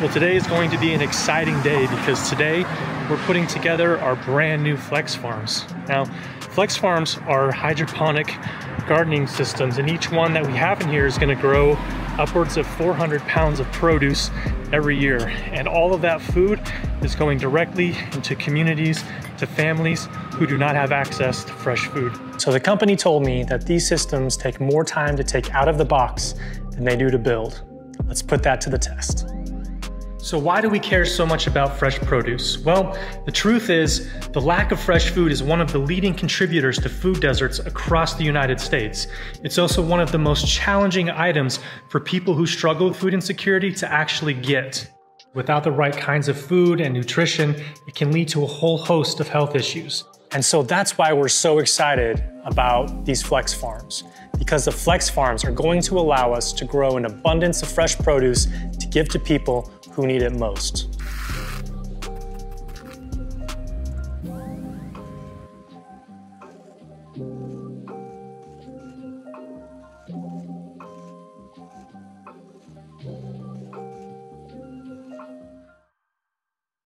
Well, today is going to be an exciting day because today we're putting together our brand new Flex Farms. Now, Flex Farms are hydroponic gardening systems, and each one that we have in here is gonna grow upwards of 400 pounds of produce every year. And all of that food is going directly into communities, to families who do not have access to fresh food. So the company told me that these systems take more time to take out of the box than they do to build. Let's put that to the test. So why do we care so much about fresh produce? Well, the truth is the lack of fresh food is one of the leading contributors to food deserts across the United States. It's also one of the most challenging items for people who struggle with food insecurity to actually get. Without the right kinds of food and nutrition, it can lead to a whole host of health issues. And so that's why we're so excited about these flex farms because the flex farms are going to allow us to grow an abundance of fresh produce to give to people who need it most.